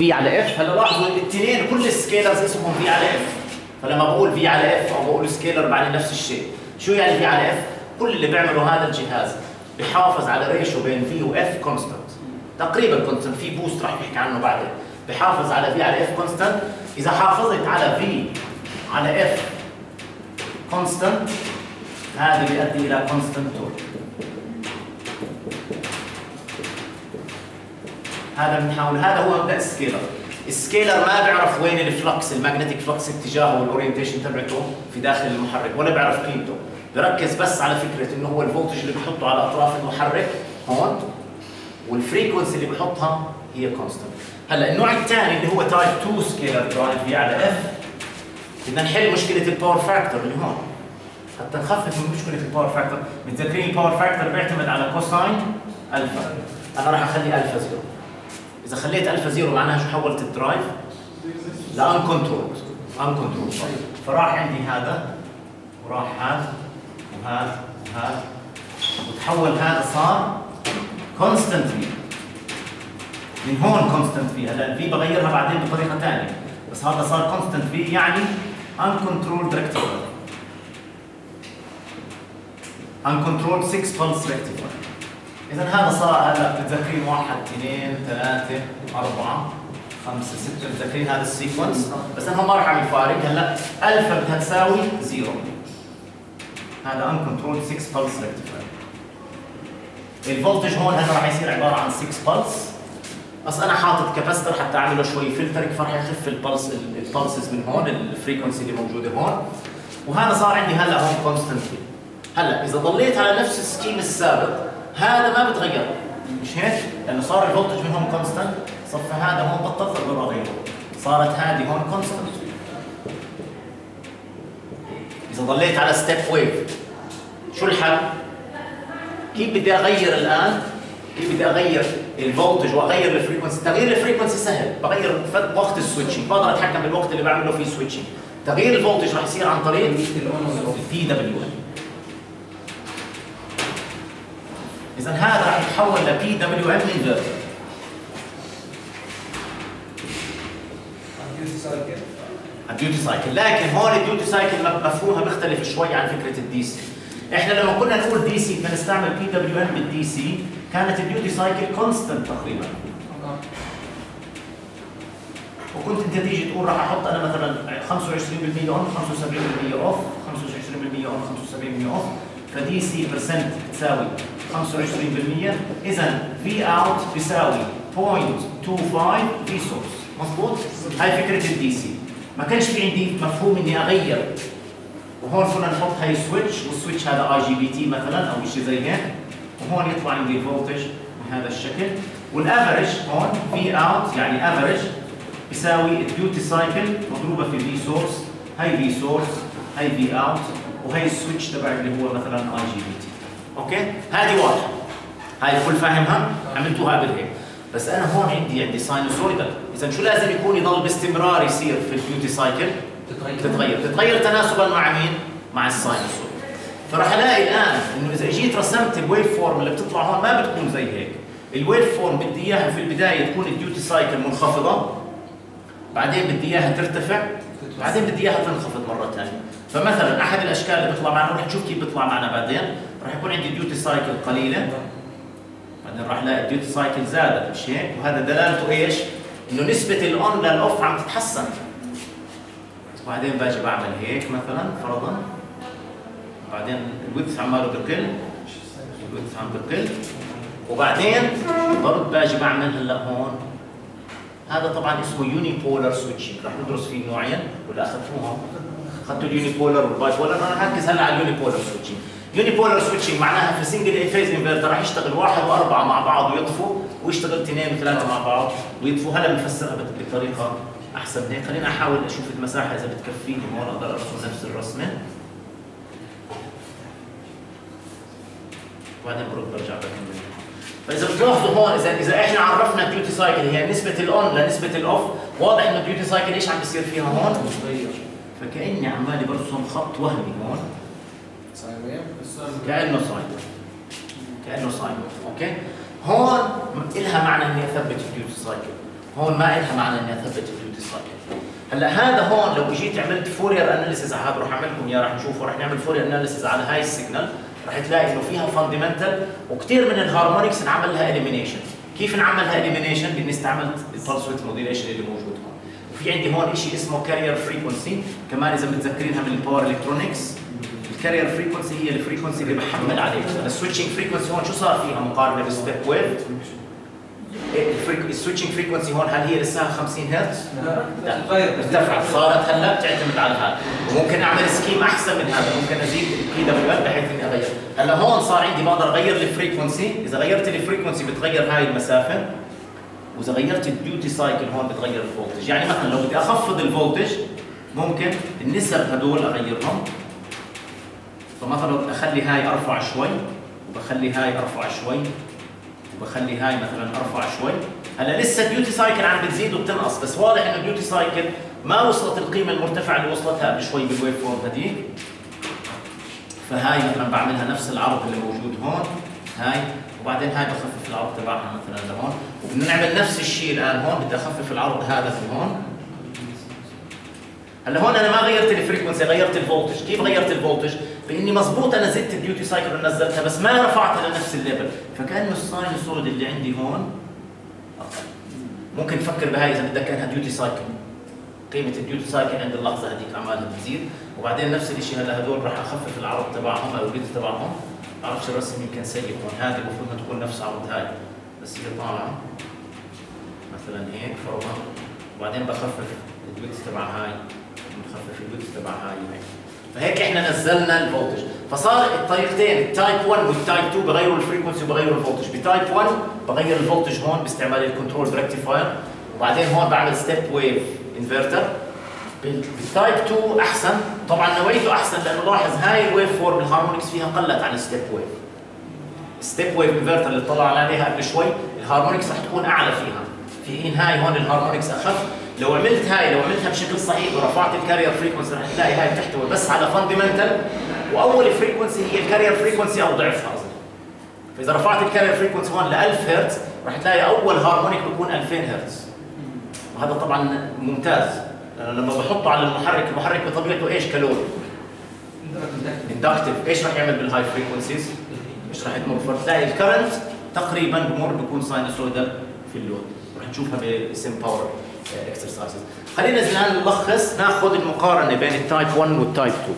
V على F هلا لاحظوا الاثنين كل ال scalars اسمهم V على F فلما بقول V على F أو بقول scalar بعد نفس الشيء. شو يعني V على F كل اللي بيعمله هذا الجهاز بحافظ على ratio بين V و F constant تقريبا constant V boost راح نحكي عنه بعدين. بحافظ على V على F constant إذا حافظت على V على F constant هذا بيؤدي إلى constant torque هذا بنحاول هذا هو مبدا ال scalar ال scalar ما بيعرف وين ال flux ال magnetic flux اتجاهه وال orientation تبعته في داخل المحرك ولا بيعرف قيمته. بركز بس على فكرة إنه هو ال voltage اللي بحطه على أطراف المحرك هون وال frequency اللي بحطها هي constant هلأ النوع الثاني اللي هو type 2 scalar drive V على F بدنا نحل مشكلة ال power factor اللي هون. حتى نخفف من مشكلة ال power factor متذكرين ال power factor بيعتمد على cosine الفا أنا راح أخلي ال alpha zero إذا خليت alpha zero معناها شو حولت ال drive؟ ل uncontrolled uncontrolled فراح عندي هذا وراح هذا وهذا وهذا. وتحول هذا صار constant V من هون constant V هلا ال V بغيرها بعدين بطريقة ثانية بس هذا صار constant V يعني uncontrolled rectifier uncontrolled 6 pulse rectifier اذا هذا صار هلا بتذكرين واحد اثنين ثلاثة أربعة خمسة ستة بتذكرين هذا ال sequence بس أنا ما راح أعمل فارق. هلا الفا بدها تساوي zero؟ هذا uncontrolled 6 pulse rectifier ال voltage هون هذا راح يصير عبارة عن 6 pulse بس أنا حاطط capacitor حتى اعمل له شوي filtering فراح يخف ال pulse ال pulses من هون ال frequency اللي موجودة هون. وهذا صار عندي هلا هون constant هلا إذا ضليت على نفس ال scheme السابق هذا ما بتغير مش هيك؟ لأنه صار ال voltage من هون constant صف هذا هون بطلت أقدر اغيره صارت هذه هون constant إذا ضليت على step wave شو الحل؟ كيف بدي أغير الآن؟ كيف بدي أغير ال voltage وأغير ال frequency؟ تغيير ال frequency سهل، بغير وقت ال switching، بقدر أتحكم بالوقت اللي بعمله فيه switching. تغيير ال voltage راح يصير عن طريق ال PW اذا هذا راح يتحول ل PWM inverter ال duty cycle لكن هون ال duty cycle مفهومها بيختلف شوي عن فكرة ال DC إحنا لما كنا نقول DC بدنا نستعمل PWM بال DC كانت ال duty cycle constant تقريبا. وكنت أنت تيجي تقول راح أحط أنا مثلا 25% on 75% off 25% on 75% off ف DC percent بتساوي 25% إذا V out بيساوي 0.25 V source مضبوط هاي فكرة ال DC ما كانش في عندي مفهوم إني أغير. وهون كنا نحط هاي switch وال switch هذا IGBT مثلا أو شيء زي هيك. وهون يطلع عندي ال voltage بهذا الشكل. وال average هون V out يعني average بيساوي ال duty cycle مضروبة في V source هاي V source هاي V out وهي ال switch تبع اللي هو مثلا IGBT okay؟ هذه واضحة. هاي الكل فاهمها عملتوها قبل هيك. بس أنا هون عندي عندي sinusoidal اذا شو لازم يكون يضل باستمرار يصير في ال duty cycle تتغير. تتغير. تناسبا مع مين؟ مع ال sinusoid فراح ألاقي الآن إنه إذا إجيت رسمت ال waveform اللي بتطلع هون ما بتكون زي هيك. ال waveform بدي إياها في البداية تكون ال duty cycle منخفضة. بعدين بدي إياها ترتفع. بعدين بدي إياها تنخفض مرة ثانية فمثلا أحد الأشكال اللي بيطلع معنا رح نشوف كيف بيطلع معنا بعدين. رح يكون عندي duty cycle قليلة. بعدين راح الاقي ال duty cycle زادت مش هيك وهذا دلالته إيش؟ إنه نسبة ال on لل off عم تتحسن. وبعدين باجي بعمل هيك مثلا فرضا. بعدين ال width عماله بقل. ال width عم بقل. وبعدين برضه باجي بعمل هلأ هون. هذا طبعا اسمه unipolar switching رح ندرس فيه نوعين ولا اخذتوهم أخذتوا ال unipolar وال bipolar أنا هركز هلأ على ال unipolar switching unipolar switching معناها في single اي phase inverter راح يشتغل واحد وأربعة مع بعض ويطفوا ويشتغل اثنين وثلاثة مع بعض ويطفوا هلا بنفسرها بطريقة أحسن. من هيك خليني أحاول أشوف المساحة إذا بتكفيني. هون أقدر أرسم نفس الرسمة. وبعدين برد برجع بكمل. فإذا بتلاحظوا هون اذا إذا إحنا عرفنا ال duty cycle هي نسبة ال on لنسبة ال off واضح إنه ال duty cycle إيش عم بيصير فيها هون؟ فكأني عمالي برسم خط وهمي هون. كأنه sine كأنه sine okay؟ هون لها معنى إني أثبت ال duty cycle هون ما لها معنى إني أثبت ال duty cycle هلأ هذا هون لو إجيت عملت Fourier analysis على هذا رح اعمل لكم إياه رح نشوفه رح نعمل Fourier analysis على هاي ال signal. رح تلاقي إنه فيها fundamental وكثير من ال harmonics انعمل لها elimination كيف انعمل لها elimination بإني استعملت ال pulse width modulation اللي موجود هون. وفي عندي هون شيء اسمه carrier frequency كمان إذا متذكرينها من ال power electronics ال carrier frequency هي ال frequency اللي بحمل عليه. ال switching frequency هون شو صار فيها مقارنة بال step wave ال switching frequency هون هل هي لسه 50 هرتز؟ لا. ارتفعت. صارت هلا بتعتمد على هذا. وممكن أعمل scheme أحسن من هذا. ممكن أزيد ال PW بحيث إني أغير. هلا هون صار عندي بقدر أغير ال frequency إذا غيرت ال frequency بتغير هاي المسافة. وإذا غيرت ال duty cycle هون بتغير ال voltage يعني مثلا لو بدي أخفض ال voltage ممكن النسب هدول أغيرهم. فمثلا أخلي هاي أرفع شوي وبخلي هاي أرفع شوي وبخلي هاي مثلا أرفع شوي. هلا لسه ال duty cycle عم بتزيد وبتنقص بس واضح إنه ال duty cycle ما وصلت القيمة المرتفعة اللي وصلتها قبل شوي بال waveform هذيك. فهاي مثلا بعملها نفس العرض اللي موجود هون هاي وبعدين هاي بخفف العرض تبعها مثلا لهون. وبدنا نعمل نفس الشيء الآن هون بدي أخفف العرض هذا في هون. هلا هون أنا ما غيرت ال frequency غيرت ال voltage كيف غيرت ال voltage بإني مزبوط أنا زدت ال duty cycle ونزلتها بس ما رفعتها لنفس ال level. فكأنه ال sinusoid اللي عندي هون. ممكن تفكر بهاي إذا بدك كانها duty cycle. قيمة ال duty cycle عند اللحظة هذيك عمالها بتزيد وبعدين نفس الشيء هلا هدول راح أخفف العرض تبعهم أو ال width تبعهم. بعرفش الرسم يمكن سيء هون هذه المفروض تكون نفس عرض هاي. بس هي طالعه مثلا هيك فرضا وبعدين بخفف البيك تبع هاي. بخفف البيك تبع هاي. هيك فهيك إحنا نزلنا ال voltage. فصار الطريقتين التايب 1 والتايب 2 بغيروا الفريكونسي وبغيروا الفولتج. بتايب 1 بغير الفولتج هون باستعمال ال controlled rectifier وبعدين هون بعمل step wave inverter بال type 2 أحسن. طبعا نوعيته أحسن لأنه لاحظ هاي ال waveform ال harmonics فيها قلت عن ال step wave step wave inverter اللي طلعنا عليها قبل شوي ال harmonics رح تكون أعلى فيها. في هاي هون ال harmonics أخف. لو عملت هاي لو عملتها بشكل صحيح ورفعت ال carrier frequency رح تلاقي هاي بتحتوي بس على fundamental وأول frequency هي ال carrier frequency أو ضعفها قصدي فإذا رفعت ال carrier frequency هون ل 1000 هرتز رح تلاقي أول harmonic بيكون 2000 هرتز وهذا طبعا ممتاز. لأنه لما بحطه على المحرك المحرك بطبيعته إيش؟ كلون inductive إيش رح يعمل بال high frequencies إيش رح يتمر فتلاقي ال current تقريبا بمر بيكون sinusoidal في ال load رح نشوفها ب some power exercises خلينا الآن نلخص ناخذ المقارنة بين ال type 1 وال type 2